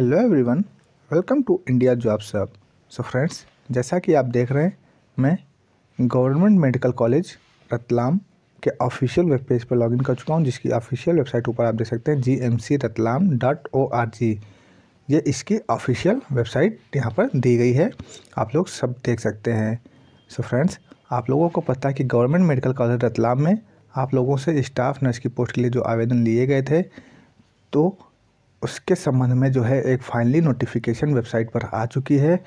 Hello everyone welcome to India jobs hub so friends जैसा कि आप देख रहे हैं, मैं गवर्नमेंट मेडिकल कॉलेज रतलाम के ऑफिशियल वेब पेज पर लॉगिन कर चुका हूँ, जिसकी ऑफिशियल वेबसाइट ऊपर आप देख सकते हैं G M C Ratlam dot O R G ये इसकी ऑफिशियल वेबसाइट यहाँ पर दी गई है। आप लोग सब देख सकते हैं। सो so फ्रेंड्स आप लोगों को पता है कि गवर्नमेंट मेडिकल कॉलेज रतलाम में आप लोगों से स्टाफ नर्स की पोस्ट के लिए जो आवेदन लिए गए थे तो उसके संबंध में जो है एक फाइनली नोटिफिकेशन वेबसाइट पर आ चुकी है।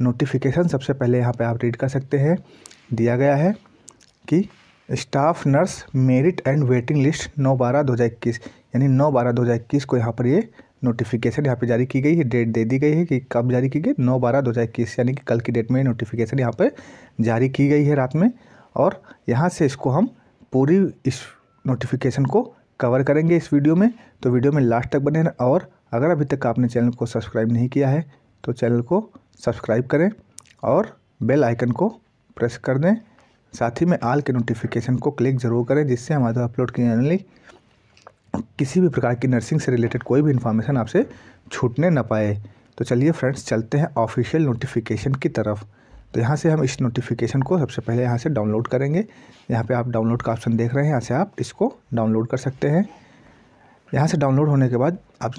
नोटिफिकेशन सबसे पहले यहाँ पे आप रीड कर सकते हैं। दिया गया है कि staff nurse merit and waiting list नौ बारह दो हज़ार इक्कीस। यानी नौ बारह दो हज़ार इक्कीस को यहाँ पर ये नोटिफिकेशन यहाँ पे जारी की गई है। डेट दे दी गई है कि कब जारी की गई। नौ बारह दो हज़ार इक्कीस, यानी कि कल की डेट में ये नोटिफिकेशन यहाँ पर जारी की गई है रात में। और यहाँ से इसको हम पूरी इस नोटिफिकेशन को कवर करेंगे इस वीडियो में तो वीडियो में लास्ट तक बने रहना और अगर अभी तक आपने चैनल को सब्सक्राइब नहीं किया है तो चैनल को सब्सक्राइब करें और बेल आइकन को प्रेस कर दें। साथ ही में आल के नोटिफिकेशन को क्लिक ज़रूर करें, जिससे हमारे अपलोड की जाने किसी भी प्रकार की नर्सिंग से रिलेटेड कोई भी इन्फॉर्मेशन आपसे छूटने ना पाए। तो चलिए फ्रेंड्स चलते हैं ऑफिशियल नोटिफिकेशन की तरफ़। तो यहाँ से हम इस नोटिफिकेशन को सबसे पहले यहाँ से डाउनलोड करेंगे। यहाँ पे आप डाउनलोड का ऑप्शन देख रहे हैं। यहाँ से आप इसको डाउनलोड कर सकते हैं। यहाँ से डाउनलोड होने के बाद आप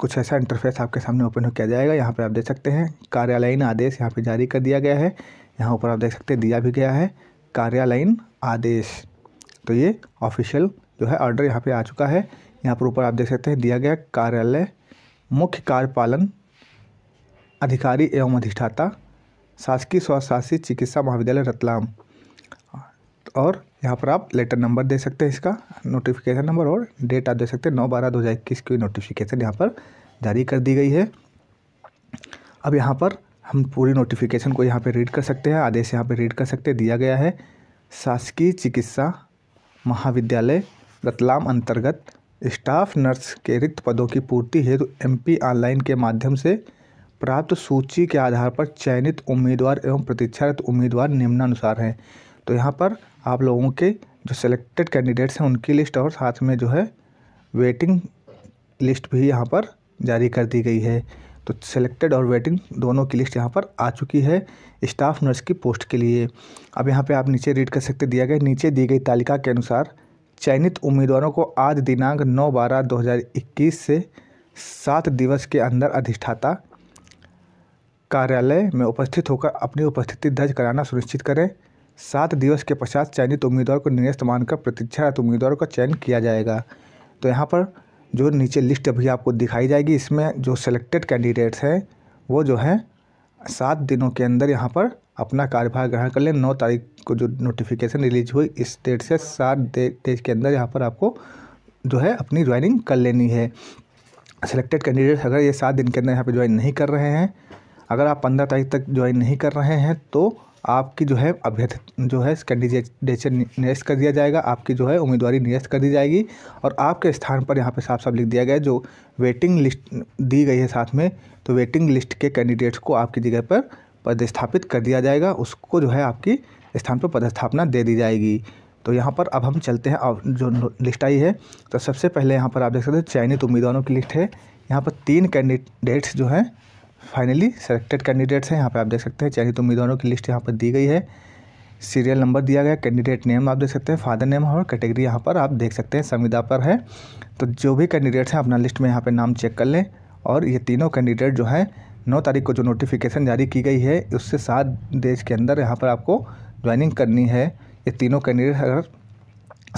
कुछ ऐसा इंटरफेस आपके सामने ओपन हो किया जाएगा। यहाँ पर आप देख सकते हैं कार्यालयीन आदेश यहाँ पर जारी कर दिया गया है। यहाँ ऊपर आप देख सकते हैं दिया भी गया है कार्यालयीन आदेश। तो ये ऑफिशियल जो है ऑर्डर यहाँ पे आ चुका है। यहाँ पर ऊपर आप देख सकते हैं दिया गया कार्यालय मुख्य कार्यपालन अधिकारी एवं अधिष्ठाता शासकीय स्वशासित चिकित्सा महाविद्यालय रतलाम। और यहाँ पर आप लेटर नंबर दे सकते हैं इसका नोटिफिकेशन नंबर और डेट आप दे सकते हैं। नौ बारह दो हज़ार इक्कीस की नोटिफिकेशन यहाँ पर जारी कर दी गई है। अब यहाँ पर हम पूरी नोटिफिकेशन को यहाँ पे रीड कर सकते हैं। आदेश यहाँ पे रीड कर सकते हैं, दिया गया है। शासकीय चिकित्सा महाविद्यालय रतलाम अंतर्गत स्टाफ नर्स के रिक्त पदों की पूर्ति हेतु एमपी ऑनलाइन के माध्यम से प्राप्त सूची के आधार पर चयनित उम्मीदवार एवं प्रतीक्षारत उम्मीदवार निम्नानुसार हैं। तो यहाँ पर आप लोगों के जो सिलेक्टेड कैंडिडेट्स हैं, उनकी लिस्ट और साथ में जो है वेटिंग लिस्ट भी यहाँ पर जारी कर दी गई है। तो सिलेक्टेड और वेटिंग दोनों की लिस्ट यहाँ पर आ चुकी है स्टाफ नर्स की पोस्ट के लिए। अब यहाँ पे आप नीचे रीड कर सकते दिया गया, नीचे दी गई तालिका के अनुसार चयनित उम्मीदवारों को आज दिनांक नौ बारह दो हज़ार इक्कीस से सात दिवस के अंदर अधिष्ठाता कार्यालय में उपस्थित होकर अपनी उपस्थिति दर्ज कराना सुनिश्चित करें। सात दिवस के पश्चात चयनित उम्मीदवार को निरस्त मानकर प्रतीक्षारत उम्मीदवारों का चयन किया जाएगा। तो यहाँ पर जो नीचे लिस्ट अभी आपको दिखाई जाएगी, इसमें जो सिलेक्टेड कैंडिडेट्स हैं, वो जो है, सात दिनों के अंदर यहाँ पर अपना कार्यभार ग्रहण कर लें। नौ तारीख को जो नोटिफिकेशन रिलीज़ हुई, इस डेट से सात डेज़ के अंदर यहाँ पर आपको जो है अपनी ज्वाइनिंग कर लेनी है। सिलेक्टेड कैंडिडेट्स अगर ये सात दिन के अंदर यहाँ पर ज्वाइन नहीं कर रहे हैं अगर आप पंद्रह तारीख तक ज्वाइन नहीं कर रहे हैं तो आपकी जो है अभ्यर्थ, जो है कैंडिडेशन निरस्त कर दिया जाएगा। आपकी जो है उम्मीदवारी निरस्त कर दी जाएगी और आपके स्थान पर यहाँ पे साफ़ साफ़ लिख दिया गया है, जो वेटिंग लिस्ट दी गई है साथ में तो वेटिंग लिस्ट के कैंडिडेट्स को आपकी जगह पर पदस्थापित कर दिया जाएगा। उसको जो है आपकी स्थान पर पदस्थापना दे दी जाएगी। तो यहाँ पर अब हम चलते हैं जो लिस्ट आई है तो सबसे पहले यहाँ पर आप देख सकते हैं, चयनित उम्मीदवारों की लिस्ट है। यहाँ पर तीन कैंडिडेट्स जो हैं फाइनली सेलेक्टेड कैंडिडेट्स हैं, यहाँ पे आप देख सकते हैं चयनित उम्मीदवारों की लिस्ट यहाँ पर दी गई है। सीरियल नंबर दिया गया कैंडिडेट नेम आप देख सकते हैं फादर नेम और कैटेगरी यहाँ पर आप देख सकते हैं, संविदा पर है। तो जो भी कैंडिडेट्स हैं, अपना लिस्ट में यहाँ पर नाम चेक कर लें, और ये तीनों कैंडिडेट जो है, नौ तारीख को जो नोटिफिकेशन जारी की गई है, उससे सात देश के अंदर यहाँ पर आपको ज्वाइनिंग करनी है। ये तीनों कैंडिडेट अगर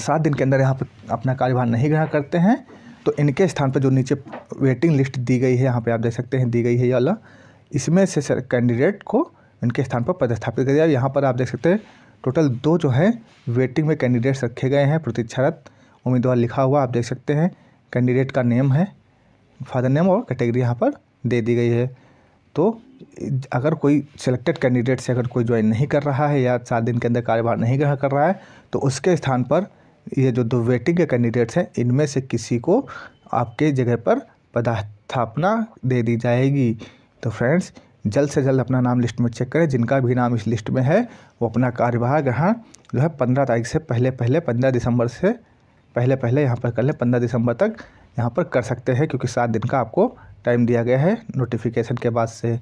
सात दिन के अंदर यहाँ पर अपना कार्यभार नहीं ग्रहण करते हैं तो इनके स्थान पर जो नीचे वेटिंग लिस्ट दी गई है, यहाँ पर आप देख सकते हैं, दी गई है ये वाला, इसमें से कैंडिडेट को इनके स्थान पर पदस्थापित कर दिया यहाँ पर आप देख सकते हैं टोटल दो जो है वेटिंग में कैंडिडेट्स रखे गए हैं, प्रतीक्षारत, उम्मीदवार लिखा हुआ आप देख सकते हैं कैंडिडेट का नेम है फादर नेम और कैटेगरी यहाँ पर दे दी गई है। तो अगर कोई सिलेक्टेड कैंडिडेट से अगर कोई ज्वाइन नहीं कर रहा है या सात दिन के अंदर कार्यभार नहीं कर रहा है तो उसके स्थान पर ये जो दो वेटिंग के कैंडिडेट्स हैं, इनमें से किसी को आपके जगह पर पदस्थापना दे दी जाएगी। तो फ्रेंड्स जल्द से जल्द अपना नाम लिस्ट में चेक करें। जिनका भी नाम इस लिस्ट में है, वो अपना कार्यभार ग्रहण जो है पंद्रह तारीख से पहले पहले, पंद्रह दिसंबर से पहले पहले यहाँ पर कर लें। पंद्रह दिसंबर तक यहाँ पर कर सकते हैं, क्योंकि सात दिन का आपको टाइम दिया गया है नोटिफिकेशन के बाद से।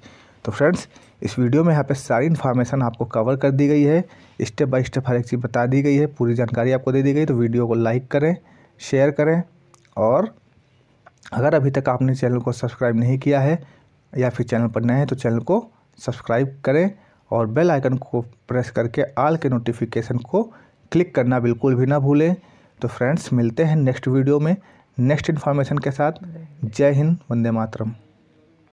तो फ्रेंड्स इस वीडियो में यहाँ पे सारी इन्फॉर्मेशन आपको कवर कर दी गई है। स्टेप बाय स्टेप हर एक चीज़ बता दी गई है पूरी जानकारी आपको दे दी गई तो वीडियो को लाइक करें शेयर करें और अगर अभी तक आपने चैनल को सब्सक्राइब नहीं किया है या फिर चैनल पर नए हैं तो चैनल को सब्सक्राइब करें और बेल आइकन को प्रेस करके आल के नोटिफिकेशन को क्लिक करना बिल्कुल भी ना भूलें। तो फ्रेंड्स मिलते हैं नेक्स्ट वीडियो में नेक्स्ट इन्फॉर्मेशन के साथ। जय हिंद वंदे मातरम।